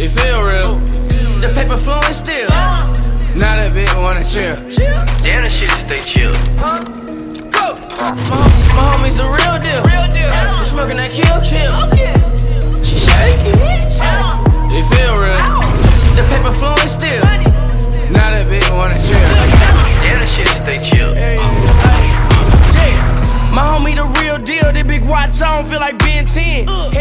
It feel real. The paper flowing still. Not a bitch wanna chill. Damn, the shit stay chill. Go. My, my homies the real deal. We smoking that kill kill. She shaking. It feel real. The paper flowing still. Not a bitch wanna chill. Damn, the shit stay chill. Uh, uh, yeah. My homie the real deal. That big watch I don't feel like being 10. Uh.